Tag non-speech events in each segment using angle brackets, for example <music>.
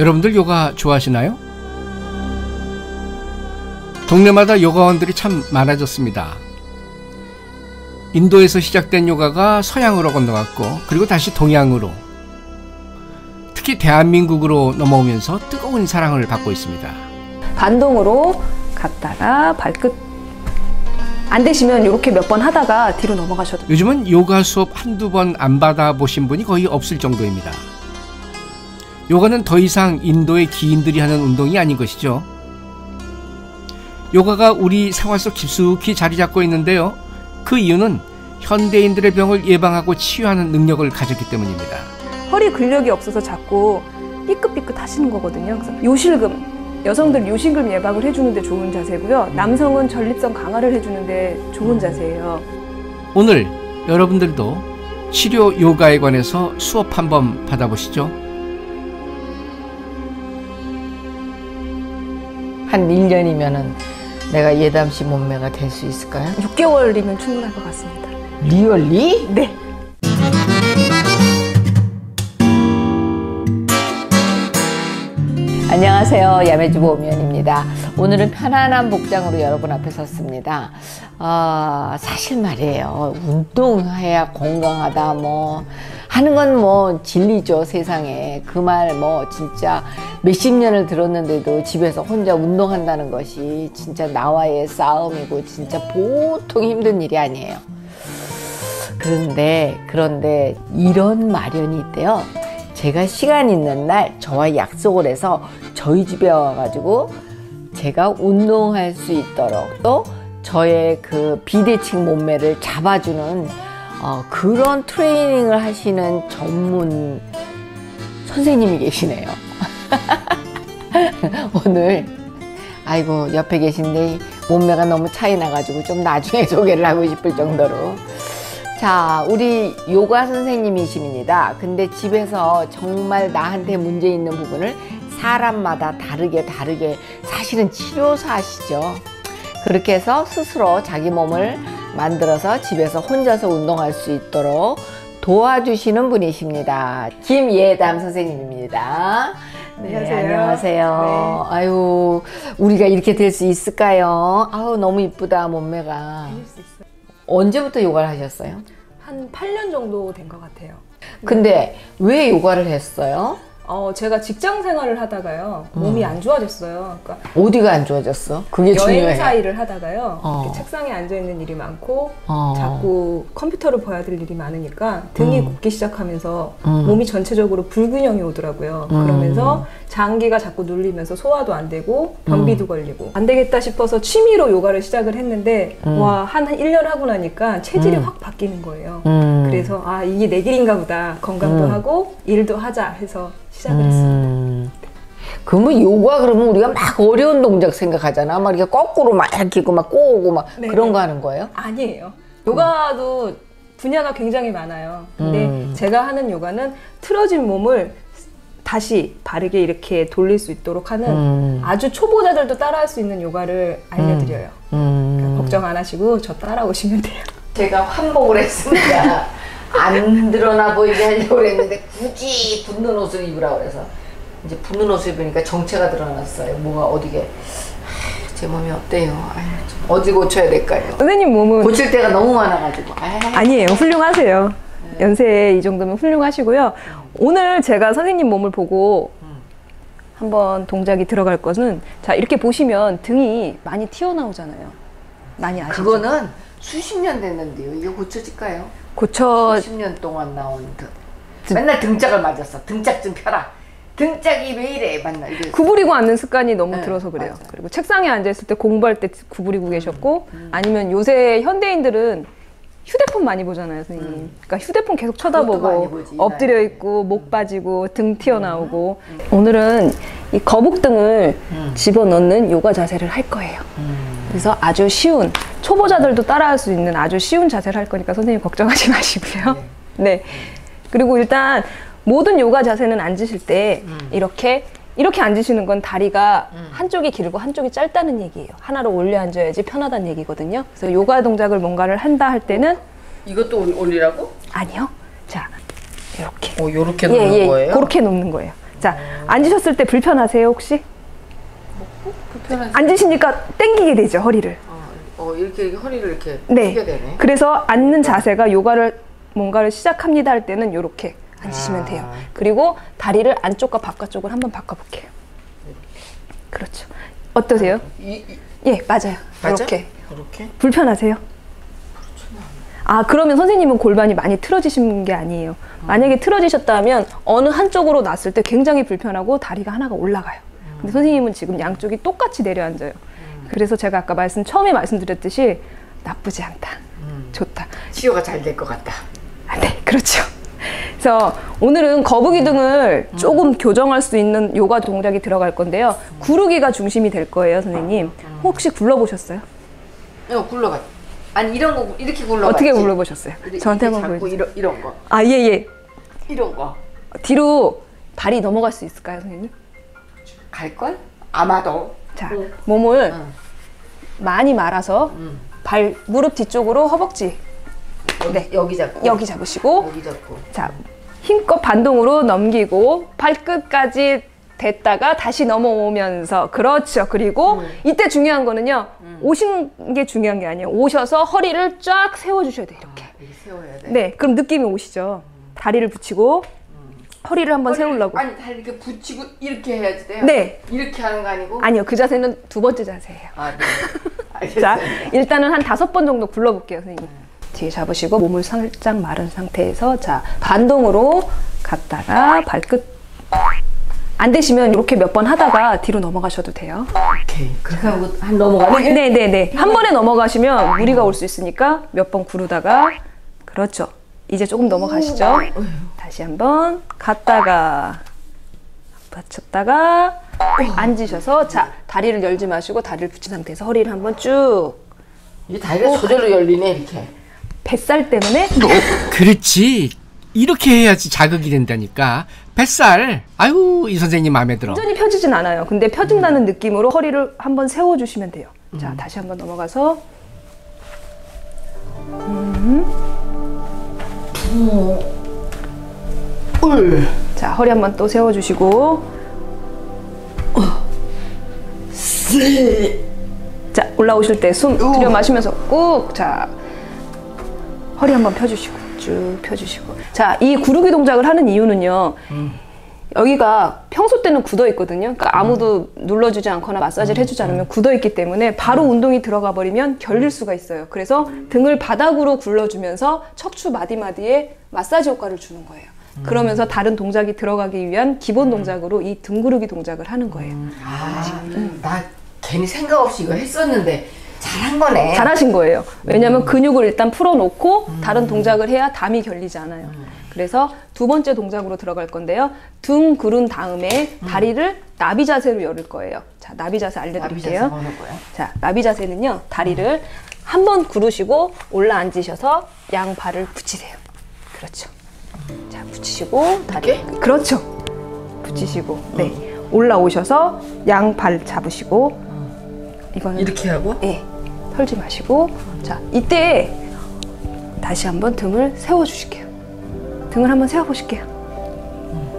여러분들 요가 좋아하시나요? 동네마다 요가원들이 참 많아졌습니다. 인도에서 시작된 요가가 서양으로 건너갔고 그리고 다시 동양으로 특히 대한민국으로 넘어오면서 뜨거운 사랑을 받고 있습니다. 반동으로 갔다가 발끝 안 되시면 이렇게 몇 번 하다가 뒤로 넘어가셔도 요즘은 요가 수업 한두 번 안 받아보신 분이 거의 없을 정도입니다. 요가는 더 이상 인도의 기인들이 하는 운동이 아닌 것이죠. 요가가 우리 생활 속 깊숙이 자리 잡고 있는데요. 그 이유는 현대인들의 병을 예방하고 치유하는 능력을 가졌기 때문입니다. 허리 근력이 없어서 자꾸 삐끗삐끗 하시는 거거든요. 그래서 요실금, 여성들 요실금 예방을 해주는데 좋은 자세고요. 남성은 전립선 강화를 해주는데 좋은 자세예요. 오늘 여러분들도 치료 요가에 관해서 수업 한번 받아보시죠. 한 1년이면은 내가 예담씨 몸매가 될 수 있을까요? 6개월이면 충분할 것 같습니다. 리얼리? 네. 안녕하세요. 야매주부 오면입니다. 오늘은 편안한 복장으로 여러분 앞에 섰습니다. 아, 사실 말이에요. 운동해야 건강하다, 뭐. 하는 건 뭐 진리죠, 세상에. 그 말 뭐 진짜 몇십 년을 들었는데도 집에서 혼자 운동한다는 것이 진짜 나와의 싸움이고 진짜 보통 힘든 일이 아니에요. 그런데, 그런데 이런 마련이 있대요. 제가 시간 있는 날 저와 약속을 해서 저희 집에 와가지고 제가 운동할 수 있도록 또 저의 그 비대칭 몸매를 잡아주는 어, 그런 트레이닝을 하시는 전문 선생님이 계시네요. <laughs> 오늘 아이고 옆에 계신데 몸매가 너무 차이 나가지고 좀 나중에 <laughs> 소개를 하고 싶을 정도로 자, 우리 요가 선생님이십니다. 근데 집에서 정말 나한테 문제 있는 부분을 사람마다 다르게 다르게 사실은 치료사시죠. 그렇게 해서 스스로 자기 몸을 만들어서 집에서 혼자서 운동할 수 있도록 도와주시는 분이십니다. 김예담 선생님입니다. 네, 안녕하세요. 안녕하세요. 아유, 우리가 이렇게 될 수 있을까요? 아우, 너무 이쁘다, 몸매가. 언제부터 요가를 하셨어요? 한 8년 정도 된 것 같아요. 근데 왜 요가를 했어요? 어, 제가 직장 생활을 하다가요. 몸이 안 좋아졌어요. 그러니까 어디가 안 좋아졌어? 그게 중요해. 여행사 일을 하다가요. 어. 책상에 앉아 있는 일이 많고 어. 자꾸 컴퓨터를 봐야 될 일이 많으니까 등이 음. 굽기 시작하면서 음. 몸이 전체적으로 불균형이 오더라고요. 음. 그러면서 장기가 자꾸 눌리면서 소화도 안 되고 변비도 음. 걸리고 안 되겠다 싶어서 취미로 요가를 시작을 했는데 음. 와, 한 1년 하고 나니까 체질이 음. 확 바뀌는 거예요. 음. 그래서 아, 이게 내 길인가 보다. 건강도 음. 하고 일도 하자 해서 시작을 했습니다. 음. 그러면 요가 그러면 우리가 막 어려운 동작 생각하잖아. 막 이렇게 거꾸로 막 이렇게 있고 막 꼬고 막 네, 그런 네. 거 하는 거예요? 아니에요. 요가도 분야가 굉장히 많아요. 근데 음. 제가 하는 요가는 틀어진 몸을 다시 바르게 이렇게 돌릴 수 있도록 하는 음. 아주 초보자들도 따라할 수 있는 요가를 알려드려요. 음. 그러니까 걱정 안 하시고 저 따라오시면 돼요. <laughs> 제가 환복을 했습니다. 안 드러나 보이게 하려고 그랬는데 굳이 붙는 옷을 입으라고 그래서 이제 붙는 옷을 입으니까 정체가 드러났어요. 뭐가 어디게 아, 제 몸이 어때요? 아유, 좀 어디 고쳐야 될까요? 선생님 몸은 고칠 때가 너무 많아가지고 아유, 아니에요. 훌륭하세요. 연세 이 정도면 훌륭하시고요. 오늘 제가 선생님 몸을 보고 한번 동작이 들어갈 것은 자 이렇게 보시면 등이 많이 튀어나오잖아요. 많이 아시죠? 그거는 수십 년 됐는데요. 이게 고쳐질까요? 고쳐 수십 년 동안 나온 등. 맨날 등짝을 맞았어. 등짝 좀 펴라. 등짝이 왜 이래? 맨날 이래. 구부리고 앉는 습관이 너무 네, 들어서 그래요. 맞아요. 그리고 책상에 앉아 있을 때 공부할 때 구부리고 계셨고 아니면 요새 현대인들은 휴대폰 많이 보잖아요, 선생님. 그러니까 휴대폰 계속 음. 쳐다보고 보지, 엎드려 나이에. 있고 목 빠지고 등 튀어나오고 오늘은 이 거북등을 음. 집어넣는 요가 자세를 할 거예요. 그래서 아주 쉬운 초보자들도 따라할 수 있는 아주 쉬운 자세를 할 거니까 선생님 걱정하지 <laughs> 마시고요. 네. 그리고 일단 모든 요가 자세는 앉으실 때 음. 이렇게 이렇게 앉으시는 건 다리가 한쪽이 길고 한쪽이 짧다는 얘기예요. 하나로 올려 앉아야지 편하다는 얘기거든요. 그래서 요가 동작을 뭔가를 한다 할 때는 이것도 올- 올리라고? 아니요. 자, 이렇게. 어, 요렇게 예, 예. 그렇게 놓는 거예요. 자, 앉으셨을 때 불편하세요, 혹시? 불편한. 앉으시니까 땡기게 되죠, 허리를. 어, 어 이렇게, 이렇게 허리를 이렇게 네. 되네. 그래서 앉는 자세가 요가를 뭔가를 시작합니다 할 때는 이렇게 앉으시면 아. 돼요. 그리고 다리를 안쪽과 바깥쪽을 한번 바꿔볼게요. 그렇죠. 어떠세요? 이, 이, 예, 맞아요. 맞아? 이렇게. 이렇게? 불편하세요? 아, 그러면 선생님은 골반이 많이 틀어지신 게 아니에요. 만약에 틀어지셨다면 어느 한쪽으로 놨을 때 굉장히 불편하고 다리가 하나가 올라가요. 근데 선생님은 지금 양쪽이 똑같이 내려앉아요. 그래서 제가 아까 말씀 처음에 말씀드렸듯이 나쁘지 않다. 좋다. 치료가 잘 될 것 같다. 아, 네, 그렇죠. 그래서 오늘은 거북이 등을 조금 교정할 수 있는 요가 동작이 들어갈 건데요. 구르기가 중심이 될 거예요, 선생님. 혹시 굴러보셨어요? 이거 굴러가. 아니 이런 거 이렇게 굴러가. 어떻게 굴러보셨어요? 저한테 한번 보여주세요. 이런 이런 거. 아, 예, 예. 이런 거. 뒤로 발이 넘어갈 수 있을까요, 선생님? 갈 걸? 아마도. 자, 응. 몸을 응. 많이 말아서 응. 발 무릎 뒤쪽으로 허벅지 여기, 네. 여기 잡고. 여기 잡으시고 여기 잡고. 자, 힘껏 반동으로 넘기고 발끝까지 됐다가 다시 넘어오면서 그렇죠. 그리고 이때 중요한 거는요. 오신 게 중요한 게 아니에요. 오셔서 허리를 쫙 세워 주셔야 돼요. 이렇게. 이렇게 세워야 돼. 네. 그럼 느낌이 오시죠. 다리를 붙이고 허리를 한번 세우려고. 아니 다 이렇게 붙이고 이렇게 해야지 돼요. 네. 이렇게 하는 거 아니고. 아니요. 그 자세는 두 번째 자세예요. 아, 네. <laughs> 자, 일단은 한 다섯 번 정도 굴러 볼게요, 선생님. 뒤에 잡으시고 몸을 살짝 마른 상태에서 자 반동으로 갔다가 발끝 안 되시면 이렇게 몇 번 하다가 뒤로 넘어가셔도 돼요. 오케이. 그렇게 하고 한 넘어가네. 네 네 네. 한 번에 넘어가시면 무리가 올 수 있으니까 몇 번 구르다가 그렇죠. 이제 조금 넘어가시죠. 다시 한번 갔다가 받쳤다가 앉으셔서 자 다리를 열지 마시고 다리를 붙인 상태에서 허리를 한번 쭉 이게 다리가 저절로 열리네 이렇게. 뱃살 때문에 <laughs> 그렇지. 이렇게 해야지 자극이 된다니까. 뱃살. 아유, 이 선생님 마음에 들어. 완전히 펴지진 않아요. 근데 펴진다는 느낌으로 허리를 한번 세워주시면 돼요. 자, 다시 한번 넘어가서 울. 자 허리 한번 또 세워주시고 자 올라오실 때 숨 들여 마시면서 꾹자 허리 한번 펴주시고 쭉 펴주시고. 자 이 구르기 동작을 하는 이유는요. 여기가 평소 때는 굳어 있거든요. 그러니까 아무도 눌러주지 않거나 마사지를 해주지 않으면 굳어 있기 때문에 바로 운동이 들어가 버리면 결릴 수가 있어요. 그래서 등을 바닥으로 굴러주면서 척추 마디마디에 마사지 효과를 주는 거예요. 그러면서 다른 동작이 들어가기 위한 기본 동작으로 이 등 구르기 동작을 하는 거예요. 아, 나 괜히 생각 없이 이거 했었는데 잘한 거네. 잘하신 거예요. 왜냐하면 근육을 일단 풀어놓고 다른 동작을 해야 담이 결리지 않아요. 그래서 두 번째 동작으로 들어갈 건데요. 등 구른 다음에 다리를 나비 자세로 열을 거예요. 자, 나비 자세 알려드릴게요. 나비 자세 뭐야? 자, 나비 자세는요. 다리를 한 번 구르시고 올라 앉으셔서 양 발을 붙이세요. 그렇죠. 자, 붙이시고 다리. 이렇게? 그렇죠. 붙이시고 네. 올라오셔서 양 발 잡으시고 이거는 이렇게 하고 예, 털지 마시고 자 이때 다시 한번 등을 세워 주실게요. 등을 한번 세워 보실게요.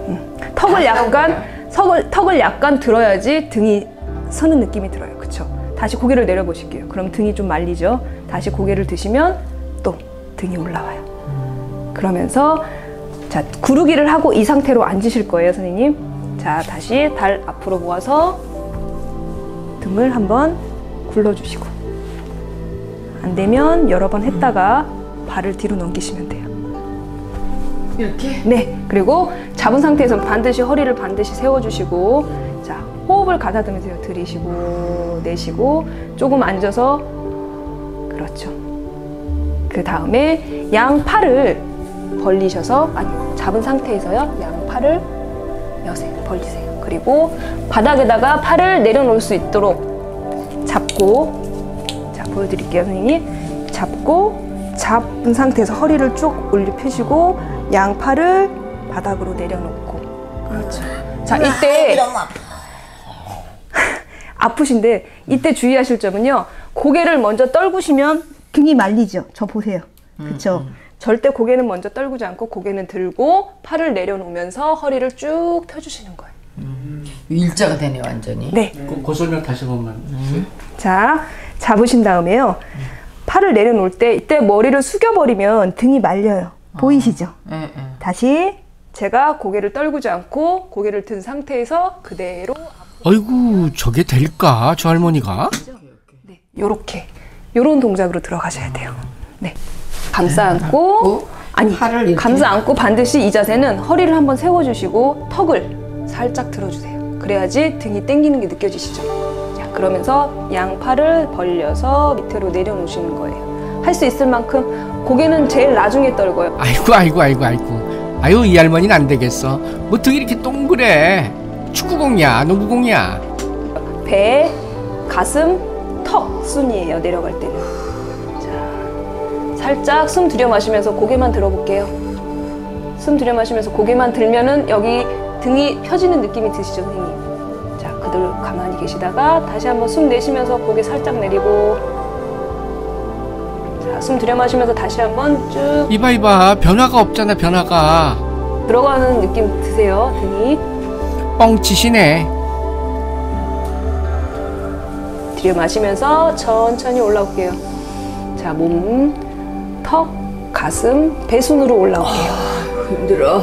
음, 턱을 다 약간 <laughs> 턱을 턱을 약간 들어야지 등이 서는 느낌이 들어요. 그렇죠? 다시 고개를 내려 보실게요. 그럼 등이 좀 말리죠. 다시 고개를 드시면 또 등이 올라와요. 그러면서 자 구르기를 하고 이 상태로 앉으실 거예요, 선생님. 자 다시 발 앞으로 모아서 등을 한번 굴러주시고 안 되면 여러 번 했다가 발을 뒤로 넘기시면 돼요. 이렇게 네, 그리고 잡은 상태에서 반드시 허리를 반드시 세워주시고 자 호흡을 가다듬으세요. 들이쉬고 내쉬고 조금 앉아서 그렇죠. 그 다음에 양 팔을 벌리셔서 아니 잡은 상태에서요 양 팔을 여세요 벌리세요. 그리고 바닥에다가 팔을 내려놓을 수 있도록 잡고 자 보여드릴게요 선생님 잡고 잡은 상태에서 허리를 쭉 올려 펴시고 양 팔을 바닥으로 내려놓고 그렇죠. 자 이때 <laughs> 아프신데 이때 주의하실 점은요 고개를 먼저 떨구시면 등이 말리죠. 저 보세요. 그렇죠. 절대 고개는 먼저 떨구지 않고 고개는 들고 팔을 내려놓으면서 허리를 쭉 펴주시는 거예요. 일자가 되네 완전히. 네. 그, 그 설명 다시 한 번만. 자, 잡으신 다음에요. 팔을 내려놓을 때 이때 머리를 숙여버리면 등이 말려요. 보이시죠? 예, 예. 다시 제가 고개를 떨구지 않고 고개를 든 상태에서 그대로 아이고 저게 될까 저 할머니가? 네, 요렇게 요런 동작으로 들어가셔야 돼요. 네. 감싸 안고 어? 아니? 감싸 안고 반드시 이 자세는 허리를 한번 세워 주시고 턱을 살짝 들어 주세요. 그래야지 등이 당기는 게 느껴지시죠? 자, 그러면서 양 팔을 벌려서 밑으로 내려놓으시는 거예요. 할 수 있을 만큼 고개는 제일 나중에 떨고요. 아이고 아이고 아이고 아이고. 아유 이 할머니는 안 되겠어. 뭐 등이 이렇게 동그래. 축구공이야 농구공이야. 배, 가슴, 턱 순이에요. 내려갈 때는. 자, 살짝 숨 들여 마시면서 고개만 들어볼게요. 숨 들여 마시면서 고개만 들면은 여기 등이 펴지는 느낌이 드시죠, 선생님? 자, 그대로 가만히 계시다가 다시 한번 숨 내쉬면서 고개 살짝 내리고 자, 숨 들여 마시면서 다시 한번 쭉 이봐 이봐 변화가 없잖아 변화가. 들어가는 느낌 드세요, 등이. 뻥치시네. 들여 마시면서 천천히 올라올게요. 자, 몸, 턱, 가슴, 배순으로 올라올게요. 힘들어.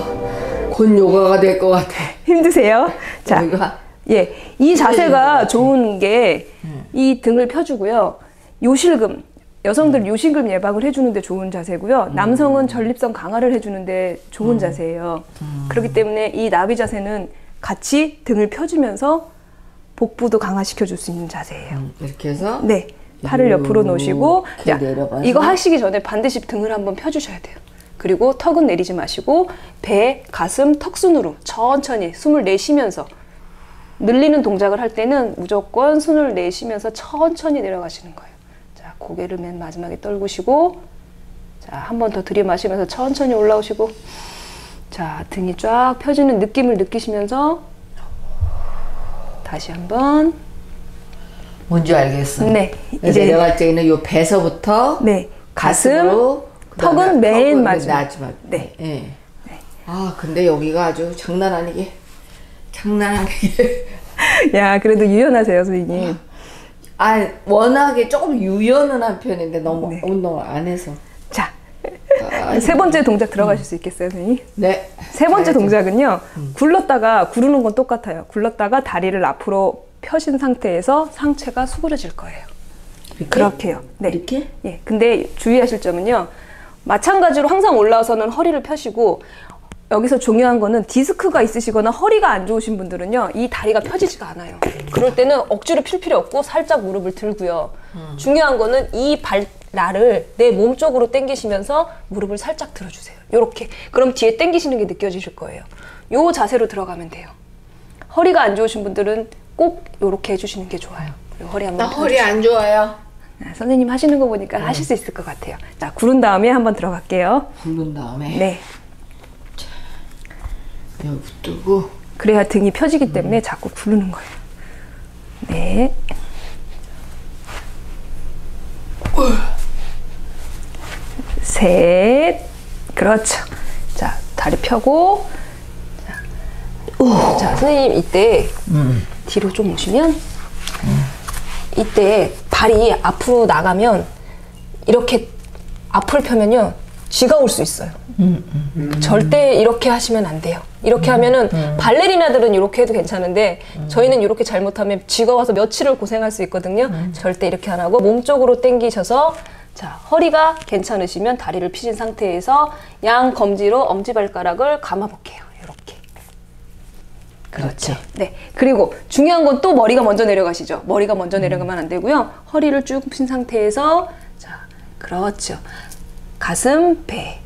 곧 요가가 될 것 같아. 힘드세요? 자, 여기가 예, 이 자세가 좋은 게 이 등을 펴주고요. 요실금 여성들 요실금 예방을 해주는데 좋은 자세고요. 남성은 전립선 강화를 해주는데 좋은 자세예요. 그렇기 때문에 이 나비 자세는 같이 등을 펴주면서 복부도 강화시켜 줄 수 있는 자세예요. 이렇게 해서 네. 팔을 옆으로 놓으시고 내려가서. 이거 하시기 전에 반드시 등을 한번 펴주셔야 돼요. 그리고 턱은 내리지 마시고 배, 가슴, 턱순으로 천천히 숨을 내쉬면서 늘리는 동작을 할 때는 무조건 숨을 내쉬면서 천천히 내려가시는 거예요. 자, 고개를 맨 마지막에 떨구시고 자, 한 번 더 들이마시면서 천천히 올라오시고 자, 등이 쫙 펴지는 느낌을 느끼시면서 다시 한 번 뭔지 알겠어. 네. 이제 내려갈 때는 요 배서부터 네. 가슴, 가슴으로 턱은 맨 마지막. 마지막. 네. 예. 아 근데 여기가 아주 장난 아니게 장난 아니게 <laughs> 야, 그래도 유연하세요, 선생님. 아 워낙에 조금 유연은 한 편인데 너무 네. 운동을 안 해서. 자, 아, 세 번째 동작 들어가실 수 있겠어요, 선생님? 네. 세 번째 가야죠. 동작은요, 굴렀다가 구르는 건 똑같아요. 굴렀다가 다리를 앞으로 펴신 상태에서 상체가 수그러질 거예요. 이렇게? 그렇게요. 네. 이렇게? 예. 근데 주의하실 점은요, 마찬가지로 항상 올라와서는 허리를 펴시고, 여기서 중요한 거는 디스크가 있으시거나 허리가 안 좋으신 분들은요, 이 다리가 펴지지가 않아요. 그럴 때는 억지로 필 필요 없고 살짝 무릎을 들고요. 중요한 거는 이 발날을 내몸 쪽으로 당기시면서 무릎을 살짝 들어주세요. 요렇게. 그럼 뒤에 당기시는 게 느껴지실 거예요. 요 자세로 들어가면 돼요. 허리가 안 좋으신 분들은 꼭 요렇게 해주시는 게 좋아요. 허리 나 한번 허리 안 좋아요. 아, 선생님 하시는 거 보니까 하실 수 있을 것 같아요. 자, 구른 다음에 한번 들어갈게요. 굴른 다음에 네. 여기 뜨고 그래야 등이 펴지기 때문에 자꾸 구르는 거예요. 네. 셋. 그렇죠. 자, 다리 펴고. 자, 자 선생님 이때 뒤로 좀 오시면 이때 발이 앞으로 나가면 이렇게 앞을 펴면요 쥐가 올 수 있어요. 절대 이렇게 하시면 안 돼요. 이렇게 하면은 발레리나들은 이렇게 해도 괜찮은데 저희는 이렇게 잘못하면 쥐가 와서 며칠을 고생할 수 있거든요. 절대 이렇게 안 하고 몸 쪽으로 당기셔서 자 허리가 괜찮으시면 다리를 피신 상태에서 양 검지로 엄지 발가락을 감아 볼게요. 이렇게. 그렇죠. 네. 그리고 중요한 건 또 머리가 먼저 내려가시죠. 머리가 먼저 내려가면 안 되고요. 허리를 쭉 핀 상태에서 자, 그렇죠. 가슴, 배.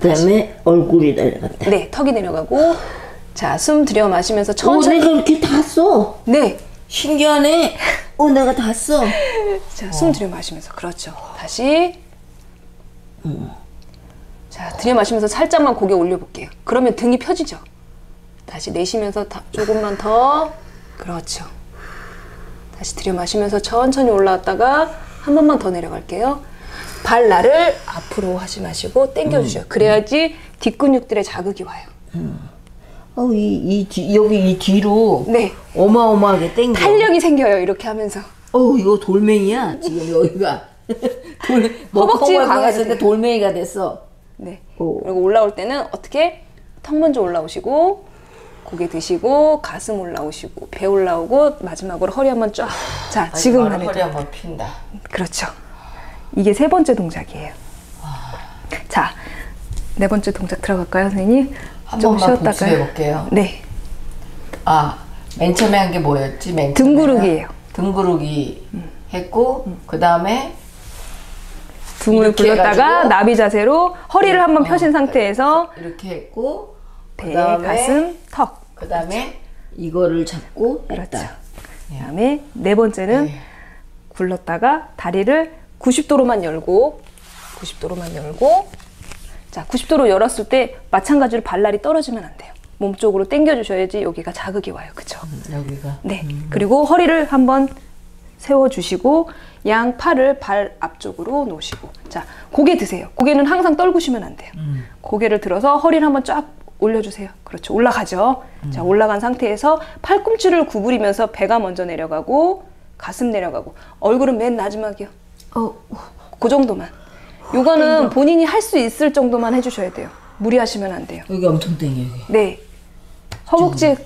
그다음에 얼굴이 내려갔다. 네, 턱이 내려가고 자, 숨 들여 마시면서 오, 천천히 내가 이렇게 다 써. 네. 신기하네. 어, 내가 다 써. 자, 숨 들여 마시면서 그렇죠. 다시 자, 들여 마시면서 살짝만 고개 올려 볼게요. 그러면 등이 펴지죠. 다시 내쉬면서 다, 조금만 더 그렇죠. 다시 들여 마시면서 천천히 올라왔다가 한 번만 더 내려갈게요. 발날을 앞으로 하지 마시고 당겨 주셔요. 그래야지 뒷근육들의 자극이 와요. 어, 이, 이 뒤, 여기 이 뒤로 네. 어마어마하게 땡겨. 탄력이 생겨요. 이렇게 하면서. 어, 이거 돌멩이야. 지금 여기가. <laughs> 돌, 뭐 허벅지 강했을. 돌멩이가 됐어. 네. 오. 그리고 올라올 때는 어떻게 턱 먼저 올라오시고 고개 드시고 가슴 올라오시고 배 올라오고 마지막으로 허리 한번 쫙. 자, 지금만 해도 허리 한번 핀다. 그렇죠. 이게 세 번째 동작이에요. 자, 네 번째 동작 들어갈까요, 선생님? 한좀 쉬었다가. 복습해 볼게요. 네, 아, 맨 처음에 한 게 뭐였지? 맨등 처음에는? 구르기예요. 등 구르기 했고 그 다음에 등을 굴렸다가 나비 자세로 허리를 한번 펴신 상태에서 이렇게 했고 배, 그 다음에 가슴, 턱. 그 다음에 이거를 잡고 그렇죠. 했다. 그다음에 네 번째는 네. 굴렀다가 다리를 90도로만 열고 90도로만 열고 자 90도로 열었을 때 마찬가지로 발날이 떨어지면 안 돼요. 몸 쪽으로 당겨 주셔야지 여기가 자극이 와요. 그렇죠? 여기가 네. 그리고 허리를 한번 세워 주시고 양 팔을 발 앞쪽으로 놓으시고 자 고개 드세요. 고개는 항상 떨구시면 안 돼요. 고개를 들어서 허리를 한번 쫙 올려주세요. 그렇죠. 올라가죠. 자 올라간 상태에서 팔꿈치를 구부리면서 배가 먼저 내려가고 가슴 내려가고 얼굴은 맨 마지막이요. 어, 그 정도만. 요거는 본인이 할 수 있을 정도만 해주셔야 돼요. 무리하시면 안 돼요. 여기 엄청 땡겨, 여기. 네. 허벅지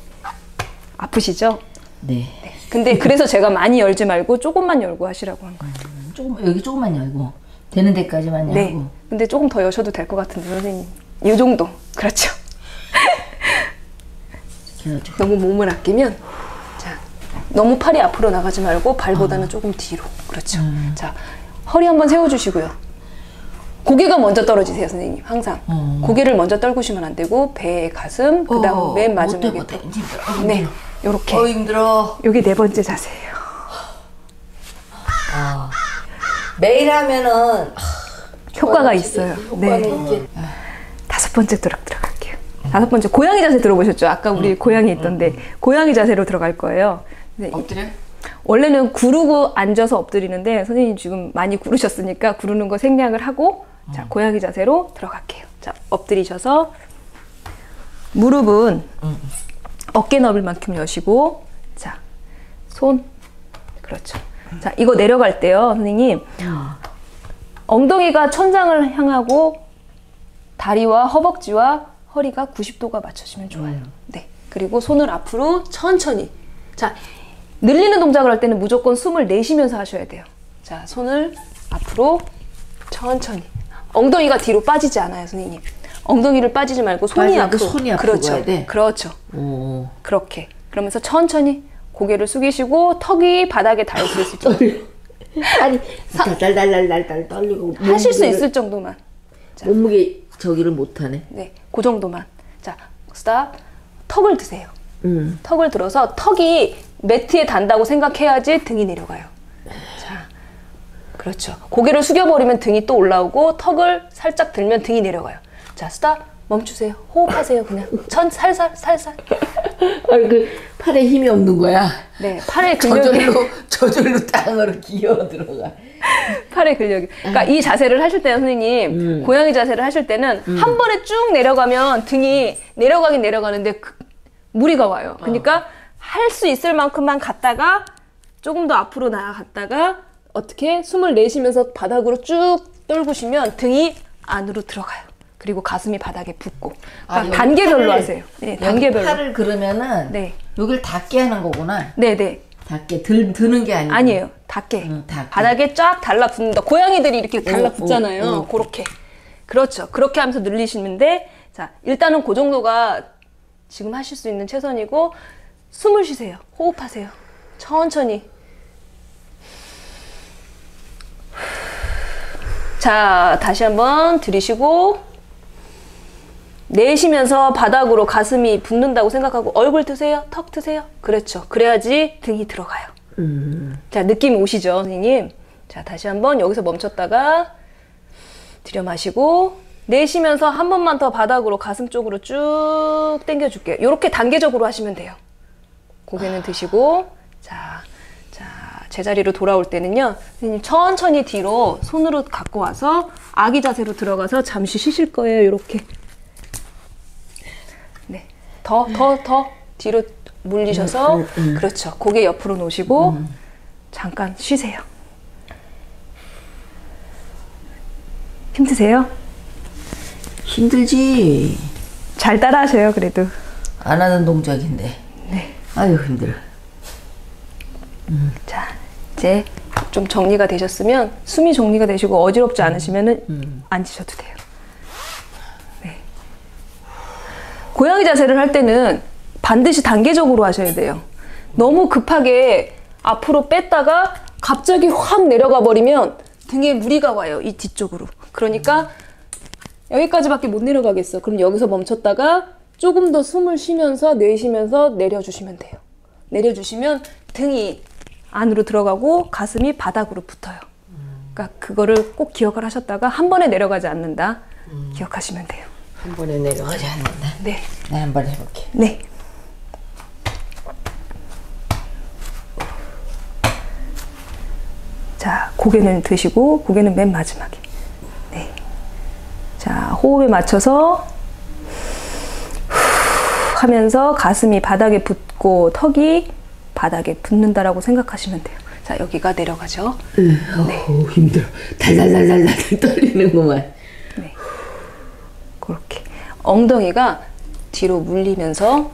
<laughs> 아프시죠? 네. 근데 그래서 제가 많이 열지 말고 조금만 열고 하시라고 한 거예요. 조금, 여기 조금만 열고. 되는 데까지만 열고. 네. 근데 조금 더 여셔도 될 것 같은데 선생님. 이 정도. 그렇죠. 너무 몸을 아끼면 자 너무 팔이 앞으로 나가지 말고 발보다는 조금 뒤로. 그렇죠. 자 허리 한번 세워주시고요. 고개가 먼저 떨어지세요, 선생님. 항상 고개를 먼저 떨구시면 안 되고 배, 가슴, 그 다음 어, 맨 못해, 마지막에 못해. 또. 이제 힘들어. 네, 요렇게. 어 힘들어. 요게 네 번째 자세예요. 매일 하면은 효과가 있어요. 네. 이렇게 다섯 번째 도락 들어갈게요. 다섯 번째 고양이 자세 들어보셨죠? 아까 우리 고양이 있던데 고양이 자세로 들어갈 거예요. 네, 엎드려? 원래는 구르고 앉아서 엎드리는데 선생님 지금 많이 구르셨으니까 구르는 거 생략을 하고 자 고양이 자세로 들어갈게요. 자 엎드리셔서 무릎은 어깨 넓을 만큼 여시고 자 손 그렇죠. 자 이거 내려갈 때요 선생님 엉덩이가 천장을 향하고 다리와 허벅지와 허리가 90도가 맞춰지면 좋아요. 네. 그리고 손을 앞으로 천천히. 자, 늘리는 동작을 할 때는 무조건 숨을 내쉬면서 하셔야 돼요. 자, 손을 앞으로 천천히. 엉덩이가 뒤로 빠지지 않아요, 선생님. 엉덩이를 빠지지 말고 손이 앞으로. 손이 앞으로 그렇죠. 그렇죠. 오. 그렇게. 그러면서 천천히 고개를 숙이시고 턱이 바닥에 닿을 수 있을 정도. 아니, 달달달달달달 떨리고. 하실 수 있을 정도만. 몸무게 저기를 못 하네. 네, 그 정도만. 자, 스탑. 턱을 드세요. 음. 턱을 들어서 턱이 매트에 닿는다고 생각해야지 등이 내려가요. 자, 그렇죠. 고개를 숙여버리면 등이 또 올라오고 턱을 살짝 들면 등이 내려가요. 자, 스탑. 멈추세요. 호흡하세요. 그냥 천 살살 살살. 아니, 그 팔에 힘이 없는 거야. 네, 팔의 근력이 저절로 저절로 땅으로 기어 들어가. 팔의 근력이. 그러니까 이 자세를 하실 때는 선생님 고양이 자세를 하실 때는 한 번에 쭉 내려가면 등이 내려가긴 내려가는데 그- 무리가 와요. 그러니까 할 수 있을 만큼만 갔다가 조금 더 앞으로 나아갔다가 어떻게 숨을 내쉬면서 바닥으로 쭉 떨구시면 등이 안으로 들어가요. 그리고 가슴이 바닥에 붙고. 그러니까 여기 단계별로 팔을- 하세요. 네, 단계별로. 팔을 그러면은 네. 여기를 닿게 하는 거구나. 네, 네. 닿게 들 드는 게 아니고. 아니에요. 닿게. 응, 닿게. 바닥에 쫙 달라붙는다. 고양이들이 이렇게 달라붙잖아요. 어, 어. 그렇게. 그렇죠. 그렇게 하면서 늘리시는데, 자, 일단은 그 정도가 지금 하실 수 있는 최선이고, 숨을 쉬세요. 호흡하세요. 천천히. 자, 다시 한번 들이쉬고, 내쉬면서 바닥으로 가슴이 붙는다고 생각하고 얼굴 트세요. 턱 트세요. 그렇죠. 그래야지 등이 들어가요. 자, 느낌 오시죠, 선생님? 자, 다시 한번 여기서 멈췄다가 들여 마시고 내쉬면서 한 번만 더 바닥으로 가슴 쪽으로 쭉 당겨 줄게요. 이렇게 단계적으로 하시면 돼요. 고개는 드시고 자, 자, 제자리로 돌아올 때는요. 선생님 천천히 뒤로 손으로 갖고 와서 아기 자세로 들어가서 잠시 쉬실 거예요. 이렇게. 더, 더, 더 뒤로 물리셔서 그렇죠. 고개 옆으로 놓으시고 잠깐 쉬세요. 힘드세요? 힘들지. 잘 따라하셔요, 그래도. 안 하는 동작인데. 네. 아유 힘들어. 자, 이제 좀 정리가 되셨으면 숨이 정리가 되시고 어지럽지 않으시면은 앉으셔도 돼요. 네. 고양이 자세를 할 때는 반드시 단계적으로 하셔야 돼요. 너무 급하게 앞으로 뺐다가 갑자기 확 내려가 버리면 등에 무리가 와요. 이 뒤쪽으로. 그러니까 여기까지밖에 못 내려가겠어. 그럼 여기서 멈췄다가 조금 더 숨을 쉬면서 내쉬면서 내려주시면 돼요. 내려주시면 등이 안으로 들어가고 가슴이 바닥으로 붙어요. 그러니까 그거를 꼭 기억을 하셨다가 한 번에 내려가지 않는다. 기억하시면 돼요. 한 번에 내려가지 않는다. 네. 나한번 해볼게. 네. 자, 고개는 드시고 고개는 맨 마지막에. 네. 자, 호흡에 맞춰서 후 하면서 가슴이 바닥에 붙고 턱이 바닥에 붙는다라고 생각하시면 돼요. 자, 여기가 내려가죠. 오 힘들어. 달달달달달 <laughs> 떨리는구만. 그렇게 엉덩이가 뒤로 물리면서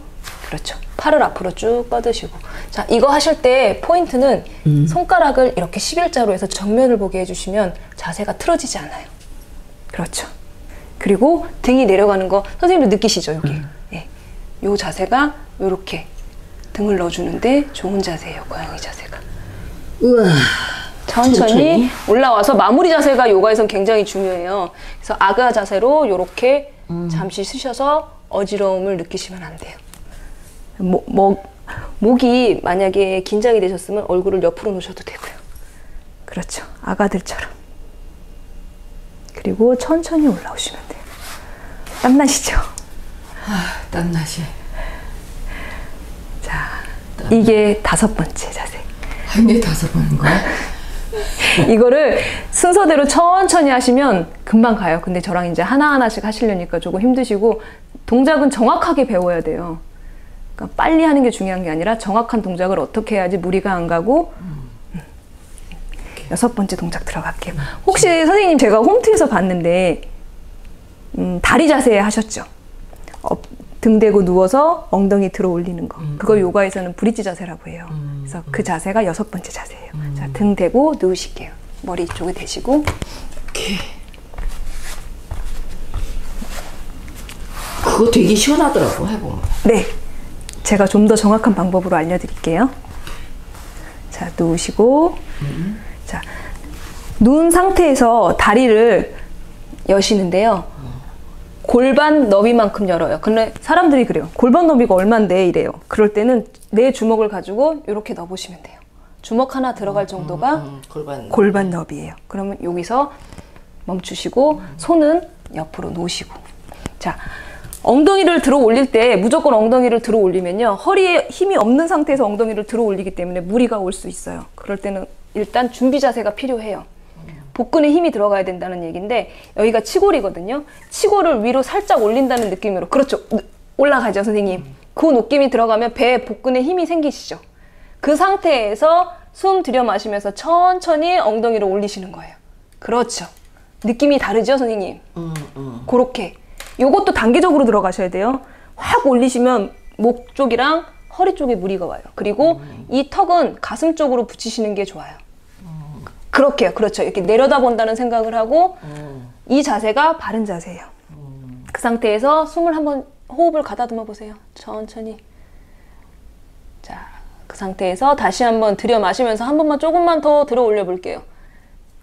그렇죠. 팔을 앞으로 쭉 뻗으시고 자 이거 하실 때 포인트는 손가락을 이렇게 11자로 해서 정면을 보게 해주시면 자세가 틀어지지 않아요. 그렇죠. 그리고 등이 내려가는 거 선생님도 느끼시죠 여기. 예. 요 자세가 요렇게 등을 넣어주는데 좋은 자세예요 고양이 자세가. 우와. 천천히, 천천히. 올라와서 마무리 자세가 요가에선 굉장히 중요해요. 그래서 아가 자세로 이렇게 잠시 쉬셔서 어지러움을 느끼시면 안 돼요. 목, 목, 목이 만약에 긴장이 되셨으면 얼굴을 옆으로 놓으셔도 되고요. 그렇죠. 아가들처럼. 그리고 천천히 올라오시면 돼요. 땀나시죠? 땀나시. 자, 이게 다섯 번째 자세. 한개 다섯 번인 거야? <laughs> 이거를 순서대로 천천히 하시면 금방 가요. 근데 저랑 이제 하나하나씩 하시려니까 조금 힘드시고 동작은 정확하게 배워야 돼요. 그러니까 빨리 하는 게 중요한 게 아니라 정확한 동작을 어떻게 해야지 무리가 안 가고 음. 여섯 번째 동작 들어갈게요. 혹시 선생님 제가 홈트에서 봤는데 음, 다리 자세 하셨죠? 어, 등 대고 누워서 엉덩이 들어 올리는 거. 그거 요가에서는 브릿지 자세라고 해요. 그래서 그 자세가 여섯 번째 자세예요. 자, 등 대고 누우실게요. 머리 이쪽에 대시고. 그거 되게 시원하더라고 해보면. 네. 제가 좀 더 정확한 방법으로 알려드릴게요. 자, 누우시고. 자, 누운 상태에서 다리를 여시는데요. 골반 너비만큼 열어요. 근데 사람들이 그래요. 골반 너비가 얼만데 이래요. 그럴 때는 내 주먹을 가지고 이렇게 넣어보시면 돼요. 주먹 하나 들어갈 정도가 음, 골반. 골반 너비예요. 그러면 여기서 멈추시고 손은 옆으로 놓으시고 자 엉덩이를 들어 올릴 때 무조건 엉덩이를 들어 올리면요 허리에 힘이 없는 상태에서 엉덩이를 들어 올리기 때문에 무리가 올 수 있어요. 그럴 때는 일단 준비 자세가 필요해요. 복근에 힘이 들어가야 된다는 얘기인데 여기가 치골이거든요. 치골을 위로 살짝 올린다는 느낌으로 그렇죠. 올라가죠 선생님. 그 느낌이 들어가면 배에 복근에 힘이 생기시죠. 그 상태에서 숨 들여 마시면서 천천히 엉덩이를 올리시는 거예요. 그렇죠. 느낌이 다르죠 선생님. 음, 음. 그렇게 요것도 단계적으로 들어가셔야 돼요. 확 올리시면 목 쪽이랑 허리 쪽에 무리가 와요. 그리고 이 턱은 가슴 쪽으로 붙이시는 게 좋아요. 그렇게요. 그렇죠. 이렇게 내려다본다는 생각을 하고 이 자세가 바른 자세예요. 그 상태에서 숨을 한번 호흡을 가다듬어 보세요. 천천히. 자, 그 상태에서 다시 한번 들여 마시면서 한 번만 조금만 더 들어 올려 볼게요.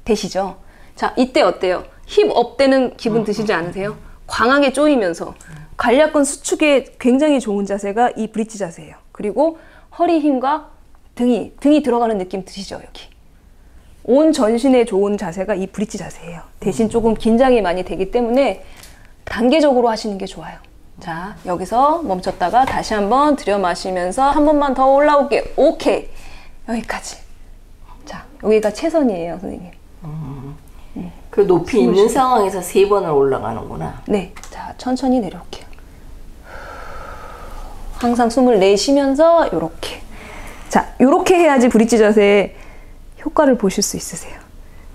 되시죠? 자, 이때 어때요? 힙 업되는 기분 드시지 않으세요? 광하게 조이면서 관략근 수축에 굉장히 좋은 자세가 이 브릿지 자세예요. 그리고 허리 힘과 등이 등이 들어가는 느낌 드시죠, 여기. 온 전신에 좋은 자세가 이 브릿지 자세예요. 대신 조금 긴장이 많이 되기 때문에 단계적으로 하시는 게 좋아요. 자, 여기서 멈췄다가 다시 한번 들여 마시면서 한 번만 더 올라올게요. 오케이. 여기까지. 자, 여기가 최선이에요, 선생님. 그 높이 있는 상황에서 세 번을 올라가는구나. 네. 자, 천천히 내려올게요. 항상 숨을 내쉬면서 요렇게. 자, 요렇게 해야지 브릿지 자세의 효과를 보실 수 있으세요.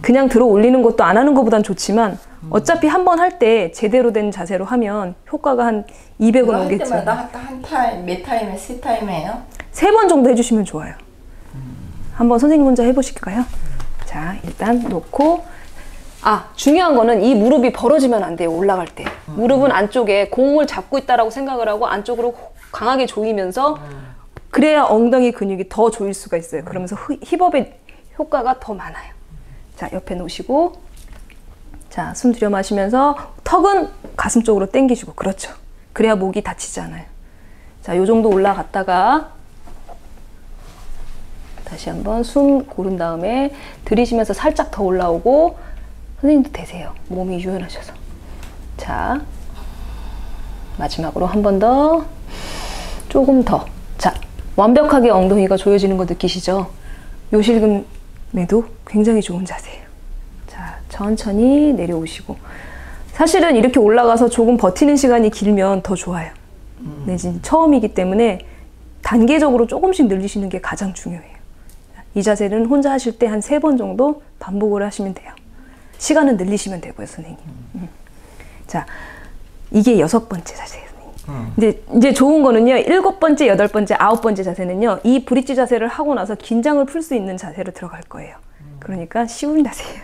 그냥 들어 올리는 것도 안 하는 것보단 좋지만 어차피 한 번 할 때 제대로 된 자세로 하면 효과가 한 200은 할 오겠죠. 때마다 한 타임, 몇 타임에 세 타임이에요? 세 번 정도 해주시면 좋아요. 한번 선생님 혼자 해보실까요? 자, 일단 놓고. 아, 중요한 거는 이 무릎이 벌어지면 안 돼요, 올라갈 때. 무릎은 안쪽에 공을 잡고 있다라고 생각을 하고 안쪽으로 강하게 조이면서 그래야 엉덩이 근육이 더 조일 수가 있어요. 그러면서 히- hip up의 효과가 더 많아요. 자, 옆에 놓으시고. 자, 숨 들여 마시면서 턱은 가슴 쪽으로 당기시고. 그렇죠. 그래야 목이 다치지 않아요. 자, 요 정도 올라갔다가 다시 한번 숨 고른 다음에 들이쉬면서 살짝 더 올라오고 선생님도 되세요. 몸이 유연하셔서. 자, 마지막으로 한 번 더. 조금 더. 자, 완벽하게 엉덩이가 조여지는 거 느끼시죠? 요실금 에도 굉장히 좋은 자세예요. 자, 천천히 내려오시고. 사실은 이렇게 올라가서 조금 버티는 시간이 길면 더 좋아요. 네, 지금 처음이기 때문에 단계적으로 조금씩 늘리시는 게 가장 중요해요. 이 자세는 혼자 하실 때 한 세 번 정도 반복을 하시면 돼요. 시간은 늘리시면 되고요, 선생님. 음. 자, 이게 여섯 번째 자세예요, 근데 이제 좋은 거는요, 일곱 번째, 여덟 번째, 아홉 번째 자세는요, 이 브릿지 자세를 하고 나서 긴장을 풀 수 있는 자세로 들어갈 거예요. 그러니까 쉬운 자세예요.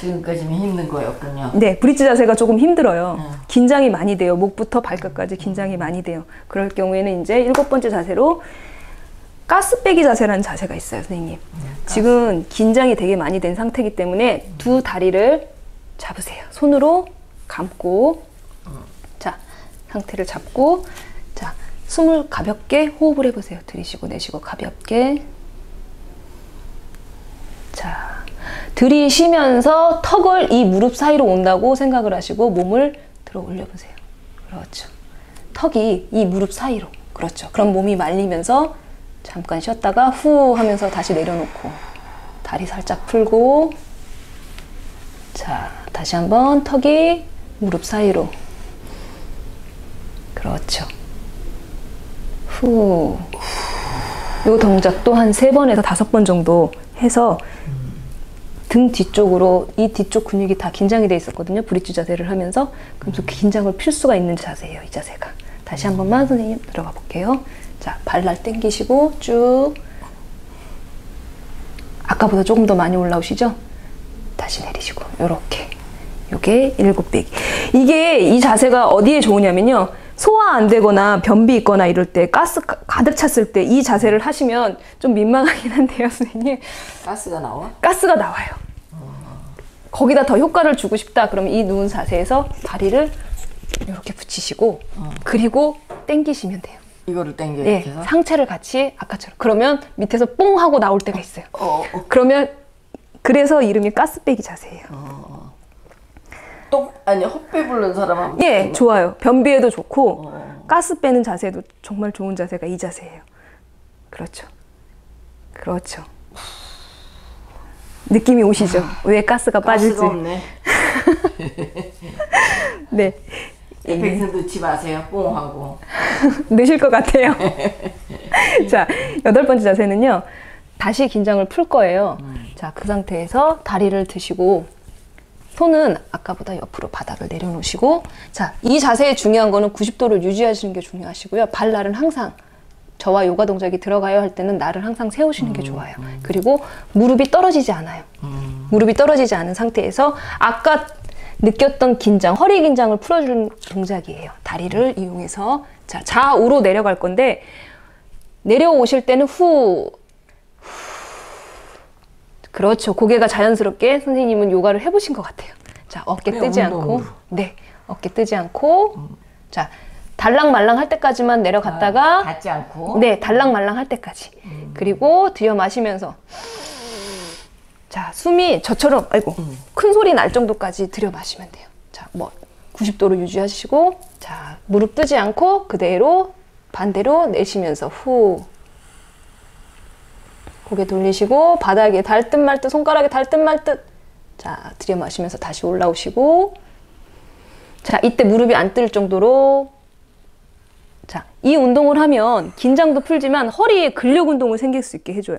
지금까지는 힘든 거였군요. 네, 브릿지 자세가 조금 힘들어요. 긴장이 많이 돼요. 목부터 발끝까지 긴장이 많이 돼요. 그럴 경우에는 이제 일곱 번째 자세로 가스 빼기 자세라는 자세가 있어요, 선생님. 지금 긴장이 되게 많이 된 상태이기 때문에 두 다리를 잡으세요. 손으로 감고, 자, 상태를 잡고, 자, 숨을 가볍게 호흡을 해보세요. 들이쉬고 내쉬고 가볍게. 자, 들이쉬면서 턱을 이 무릎 사이로 온다고 생각을 하시고 몸을 들어 올려보세요. 그렇죠. 턱이 이 무릎 사이로. 그렇죠. 그럼 몸이 말리면서 잠깐 쉬었다가 후 하면서 다시 내려놓고 다리 살짝 풀고 자, 다시 한번 턱이 무릎 사이로. 그렇죠. 후. 요 동작도 한세 번에서 다섯 번 정도 해서 등 뒤쪽으로 이 뒤쪽 근육이 다 긴장이 돼 있었거든요. 브릿지 자세를 하면서 그래서 그 긴장을 필 수가 있는 자세예요. 이 자세가. 다시 한 번만 선생님 들어가 볼게요. 자, 발날 당기시고 쭉 아까보다 조금 더 많이 올라오시죠? 다시 내리시고 요렇게. 요게 일곱 배기. 이게 이 자세가 어디에 좋으냐면요. 소화 안 되거나 변비 있거나 이럴 때 가스 가- 가득 찼을 때 이 자세를 하시면 좀 민망하긴 한데요, 선생님. 가스가 나와? 가스가 나와요. 거기다 더 효과를 주고 싶다. 그러면 이 누운 자세에서 다리를 이렇게 붙이시고 그리고 당기시면 돼요. 이거를 당겨 예, 이렇게 해서? 상체를 같이 아까처럼. 그러면 밑에서 뽕 하고 나올 때가 있어요. 어, 어. 그러면 그래서 이름이 가스빼기 자세예요. 또 아니 헛배 부른 사람은 예, 좋아요. 변비에도 좋고 가스 빼는 자세도 정말 좋은 자세가 이 자세예요. 그렇죠. 그렇죠. 느낌이 오시죠? 왜 가스가 빠질지. 가스가 없네. <laughs> 네. <laughs> effect 넣지 마세요. 뽕하고. <laughs> 넣으실 것 같아요. 자, 여덟 번째 자세는요. 다시 긴장을 풀 거예요. 자, 그 상태에서 다리를 드시고 손은 아까보다 옆으로 바닥을 내려놓으시고 자, 이 자세의 중요한 거는 90도를 유지하시는 게 중요하시고요. 발날은 항상 저와 요가 동작이 들어가요 할 때는 날을 항상 세우시는 게 좋아요. 그리고 무릎이 떨어지지 않아요. 무릎이 떨어지지 않은 상태에서 아까 느꼈던 긴장, 허리 긴장을 풀어주는 동작이에요. 다리를 이용해서 자 좌우로 내려갈 건데 내려오실 때는 후, 후. 그렇죠. 고개가 자연스럽게 선생님은 요가를 해보신 것 같아요. 자 어깨 그냥 뜨지 않고 운동으로. 네 어깨 뜨지 않고 자 달랑말랑 할 때까지만 내려갔다가 닿지 않고. 네, 달랑말랑 할 때까지. 그리고 들여 마시면서 자, 숨이 저처럼 아이고. 큰 소리 날 정도까지 들여 마시면 돼요. 자, 뭐 90도로 유지하시고 자, 무릎 뜨지 않고 그대로 반대로 내쉬면서 후 고개 돌리시고 바닥에 닿을 듯말듯 손가락에 닿을 듯말 듯. 자, 들여 마시면서 다시 올라오시고 자, 이때 무릎이 안 뜰 정도로 자, 이 운동을 하면 긴장도 풀지만 허리에 근력 운동을 생길 수 있게 해줘요.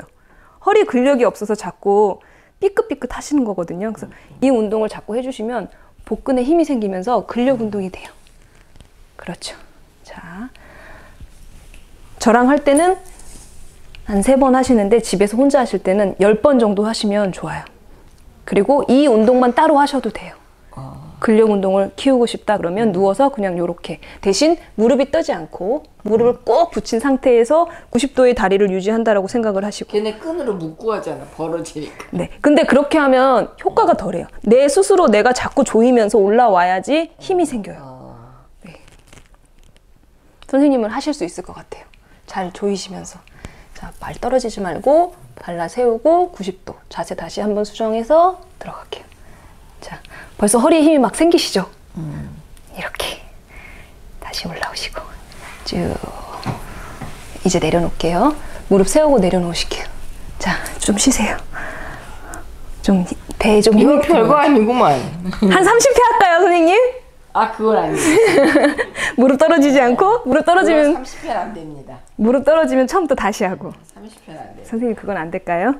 허리 근력이 없어서 자꾸 삐끗삐끗 하시는 거거든요. 그래서 이 운동을 자꾸 해주시면 복근에 힘이 생기면서 근력 운동이 돼요. 그렇죠. 자, 저랑 할 때는 한 세 번 하시는데 집에서 혼자 하실 때는 열 번 정도 하시면 좋아요. 그리고 이 운동만 따로 하셔도 돼요. 근력 운동을 키우고 싶다 그러면 누워서 그냥 요렇게 대신 무릎이 떠지 않고 무릎을 꼭 붙인 상태에서 90도의 다리를 유지한다라고 생각을 하시고 걔네 끈으로 묶고 하잖아. 벌어지니까. 네. 근데 그렇게 하면 효과가 덜해요. 내 스스로 내가 자꾸 조이면서 올라와야지 힘이 생겨요. 네. 선생님은 하실 수 있을 것 같아요. 잘 조이시면서. 자, 발 떨어지지 말고 발라 세우고 90도. 자세 다시 한번 수정해서 들어갈게요. 자, 벌써 허리에 힘이 막 생기시죠? 이렇게. 다시 올라오시고. 쭉. 이제 내려놓을게요. 무릎 세우고 내려놓으실게요. 자, 좀 쉬세요. 좀 배에 좀 이거 힘이 별거 아니구만. 한 30회 할까요, 선생님? 아 그건 아니지. <laughs> 무릎 떨어지지 않고 무릎 떨어지면 30회는 안 됩니다. 무릎 떨어지면 처음부터 다시 하고. 30회는 안 돼. 선생님 그건 안 될까요?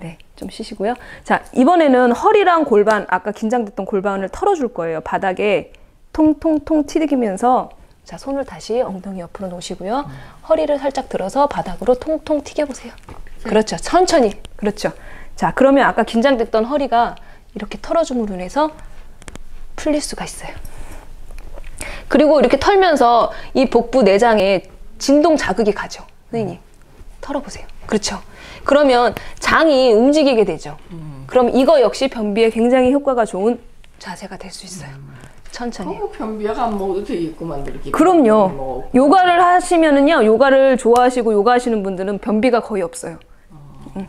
네, 좀 쉬시고요. 자, 이번에는 허리랑 골반 아까 긴장됐던 골반을 털어줄 거예요. 바닥에 통통통 튀기면서 자 손을 다시 엉덩이 옆으로 놓으시고요. 허리를 살짝 들어서 바닥으로 통통 튀겨보세요. 그렇죠. 천천히. 그렇죠. 자, 그러면 아까 긴장됐던 허리가 이렇게 털어줌으로 인해서 풀릴 수가 있어요. 그리고 이렇게 털면서 이 복부 내장에 진동 자극이 가죠. 선생님. 털어보세요. 그렇죠. 그러면 장이 움직이게 되죠. 그럼 이거 역시 변비에 굉장히 효과가 좋은 자세가 될 수 있어요. 천천히. 어, 변비약 안 먹어도 되겠구만 이렇게. 그럼요. 먹고. 요가를 하시면은요, 요가를 좋아하시고 요가 하시는 분들은 변비가 거의 없어요. 음.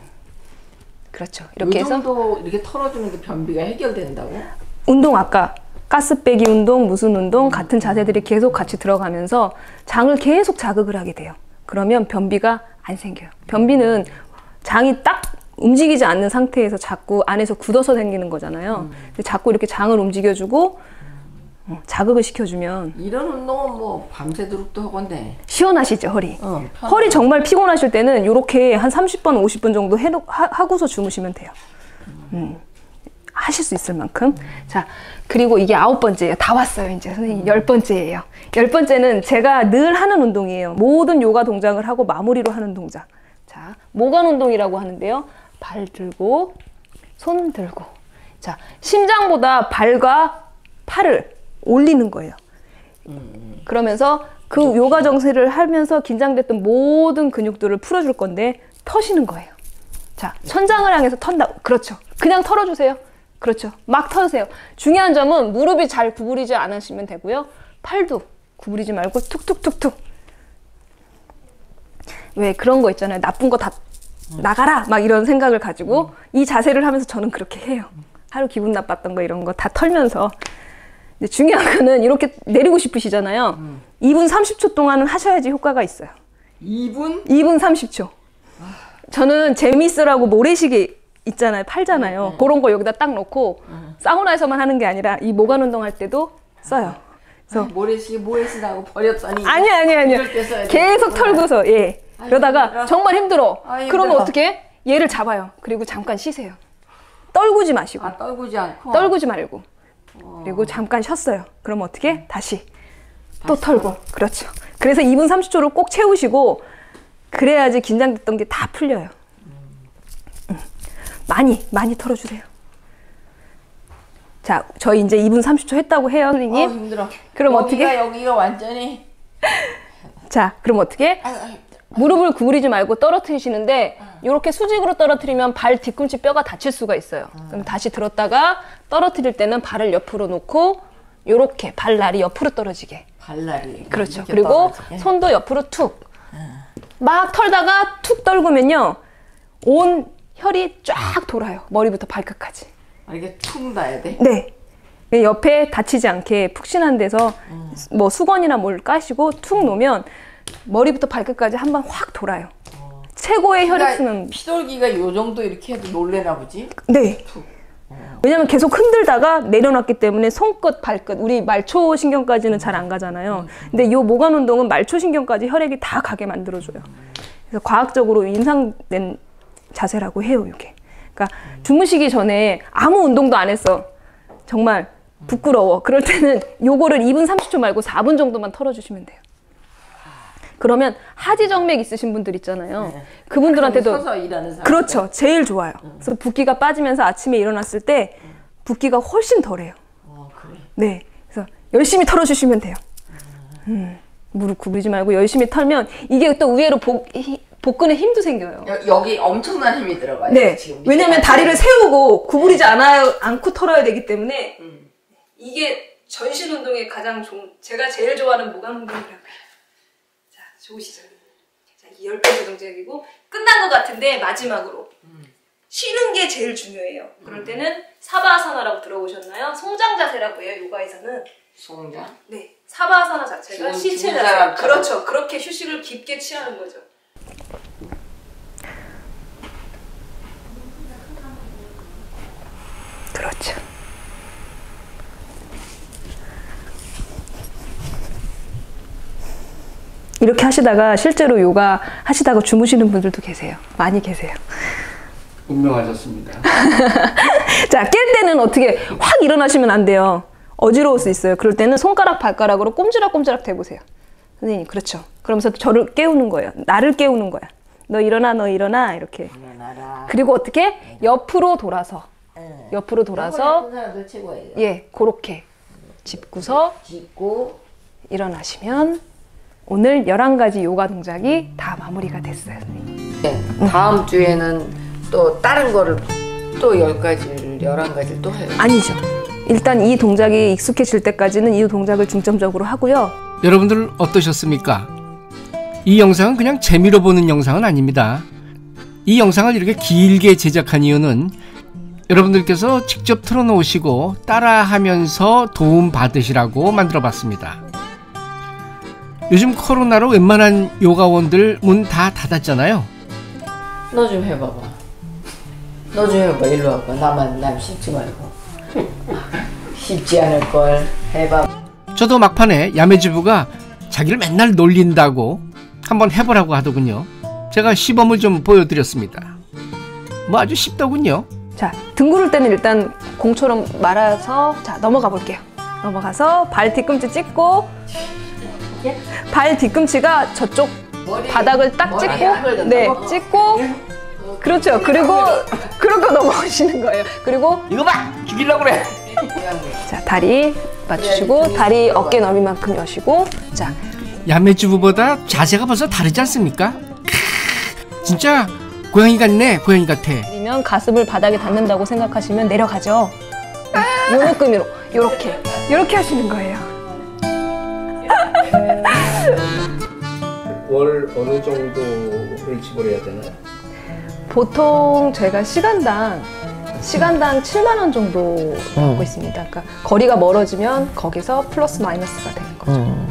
그렇죠. 이렇게 이 해서 정도 이렇게 털어주는 게 변비가 해결된다고? 운동 아까 가스 빼기 운동, 무슨 운동 같은 자세들이 계속 같이 들어가면서 장을 계속 자극을 하게 돼요. 그러면 변비가 안 생겨요. 변비는 장이 딱 움직이지 않는 상태에서 자꾸 안에서 굳어서 생기는 거잖아요. 근데 자꾸 이렇게 장을 움직여주고 어, 자극을 시켜주면 이런 운동은 뭐 밤새도록 도 하건데. 시원하시죠 허리. 어, 편- 허리 정말 피곤하실 때는 이렇게 한 30번, 50분 정도 해놓, 하, 하고서 주무시면 돼요. 음. 하실 수 있을 만큼. 자, 그리고 이게 아홉 번째예요. 다 왔어요, 이제. 선생님. 열 번째예요. 열 번째는 제가 늘 하는 운동이에요. 모든 요가 동작을 하고 마무리로 하는 동작. 자, 모관 운동이라고 하는데요. 발 들고, 손 들고. 자, 심장보다 발과 팔을 올리는 거예요. 그러면서 그 요가 정세를 하면서 긴장됐던 모든 근육들을 풀어줄 건데 터시는 거예요. 자, 천장을 향해서 턴다. 그렇죠. 그냥 털어주세요. 그렇죠. 막 털으세요. 중요한 점은 무릎이 잘 구부리지 않으시면 되고요. 팔도 구부리지 말고 툭툭툭툭. 왜 그런 거 있잖아요. 나쁜 거 다 나가라 막 이런 생각을 가지고 이 자세를 하면서 저는 그렇게 해요. 하루 기분 나빴던 거 이런 거 다 털면서 근데 중요한 거는 이렇게 내리고 싶으시잖아요. 2분 30초 동안은 하셔야지 효과가 있어요. 2분? 2분 30초. 저는 재미있으라고 모래시계 있잖아요. 팔잖아요. 그런 거 여기다 딱 놓고 사우나에서만 하는 게 아니라 이 모관 운동할 때도 써요. 그래서 모래시계 뭐에 쓰라고 버렸더니. 아니 아니 아니 계속 되겠구나. 털고서 예 아이고, 그러다가 힘들어. 정말 힘들어 아, 힘들어. 그러면 어떻게 해? 얘를 잡아요 그리고 잠깐 쉬세요 떨구지 마시고 아, 떨구지 않고. 떨구지 말고 그리고 잠깐 쉬었어요 그럼 어떻게 해? 다시 또 털고 그렇죠 그래서 2분 30초를 꼭 채우시고 그래야지 긴장됐던 게 다 풀려요 음. 많이 많이 털어주세요 자 저희 이제 2분 30초 했다고 해요 어, 선생님 힘들어. 그럼 여기가, 어떻게? 여기가 완전히. 자 그럼 어떻게 아, 아, 무릎을 구부리지 말고 떨어뜨리시는데 이렇게 수직으로 떨어뜨리면 발 뒤꿈치 뼈가 다칠 수가 있어요. 그럼 다시 들었다가 떨어뜨릴 때는 발을 옆으로 놓고 이렇게 발날이 옆으로 떨어지게. 발날이. 그렇죠. 그리고 떨어지게. 손도 옆으로 툭. 막 털다가 툭 떨구면요. 온 혈이 쫙 돌아요. 머리부터 발끝까지. 아, 이게 퉁 놔야 돼. 네. 옆에 다치지 않게 푹신한 데서 뭐 수건이나 뭘 까시고 툭 놓으면 머리부터 발끝까지 한 번 확 돌아요. 최고의 혈액순환. 피돌기가 요 정도 이렇게 해도 놀래나 보지? 네. 툭. 왜냐면 계속 흔들다가 내려놨기 때문에 손끝, 발끝, 우리 말초 신경까지는 잘 안 가잖아요. 근데 요 모관 운동은 말초 신경까지 혈액이 다 가게 만들어줘요. 그래서 과학적으로 인상된 자세라고 해요, 이게. 그러니까 주무시기 전에 아무 운동도 안 했어. 정말 부끄러워. 그럴 때는 요거를 2분 30초 말고 4분 정도만 털어주시면 돼요. 그러면 하지정맥 있으신 분들 있잖아요. 그분들한테도 일하는 사람. 그렇죠. 제일 좋아요. 그래서 붓기가 빠지면서 아침에 일어났을 때 붓기가 훨씬 덜해요. 어, 그래. 네. 그래서 열심히 털어주시면 돼요. 음, 무릎 구부리지 말고 열심히 털면 이게 또 의외로 복, 히- 복근에 힘도 생겨요. 여, 여기 엄청난 힘이 들어가요. 네. 지금 왜냐면. 다리를 세우고 구부리지 않아요, 않고 털어야 되기 때문에 이게 전신 운동에 가장 좋은, 제가 제일 좋아하는 모관 운동이라고 해요. 자, 좋으시죠? 자, 이 10개 동작이고 끝난 것 같은데 마지막으로 쉬는 게 제일 중요해요. 그럴 때는 사바아사나라고 들어보셨나요? 송장 자세라고 해요, 요가에서는. 송장. 네, 사바아사나 자체가 죽은 자세. 그렇죠. 그렇게 휴식을 깊게 취하는 거죠. 이렇게 하시다가 실제로 요가 하시다가 주무시는 분들도 계세요. 많이 계세요. 운명하셨습니다. <laughs> 자, 깰 때는 어떻게 확 일어나시면 안 돼요. 어지러울 수 있어요. 그럴 때는 손가락, 발가락으로 꼼지락꼼지락 대보세요. 선생님, 그렇죠. 그러면서 저를 깨우는 거예요. 나를 깨우는 거야. 너 일어나, 너 일어나. 이렇게. 일어나라. 그리고 어떻게? 옆으로 돌아서. 옆으로 돌아서. 예, 그렇게 짚고서 짚고 일어나시면 오늘 11가지 요가 동작이 다 마무리가 됐어요, 선생님. 네. 다음 주에는 또 다른 거를 또열 가지를 열한 가지를 또 해요. 아니죠. 일단 이 동작이 익숙해질 때까지는 이 동작을 중점적으로 하고요. 여러분들 어떠셨습니까? 이 영상은 그냥 재미로 보는 영상은 아닙니다. 이 영상을 이렇게 길게 제작한 이유는 여러분들께서 직접 틀어놓으시고 따라하면서 도움 받으시라고 만들어 봤습니다. 요즘 코로나로 웬만한 요가원들 문 다 닫았잖아요. 너 좀 해봐봐. 너 좀 해봐. 일로 와봐. 나만 남 씹지 말고. 쉽지 않을 걸 해봐. 저도 막판에 야매주부가 자기를 맨날 놀린다고 한번 해보라고 하더군요. 제가 시범을 좀 보여드렸습니다. 뭐 아주 쉽더군요. 자, 등 구를 때는 일단 공처럼 말아서 자, 넘어가 볼게요. 넘어가서 발 뒤꿈치 찍고 발 뒤꿈치가 저쪽 바닥을 딱 머리 찍고? 네, 찍고 그렇죠. 그리고 그러고 <laughs> 넘어오시는 거예요. 그리고 이거 봐! 죽이려고 그래! 자, 다리 맞추시고 다리 어깨 너비만큼 여시고 자, 야매주부보다 자세가 벌써 다르지 않습니까? 크, 진짜 고양이 같네, 고양이 같아. 내리면 가슴을 바닥에 닿는다고 생각하시면 내려가죠. 요 느낌으로 요렇게 요렇게 하시는 거예요. 월 어느 정도를 지불해야 되나요? 보통 저희가 시간당 시간당 7만 원 정도 받고 있습니다. 그러니까 거리가 멀어지면 거기서 플러스 마이너스가 돼요.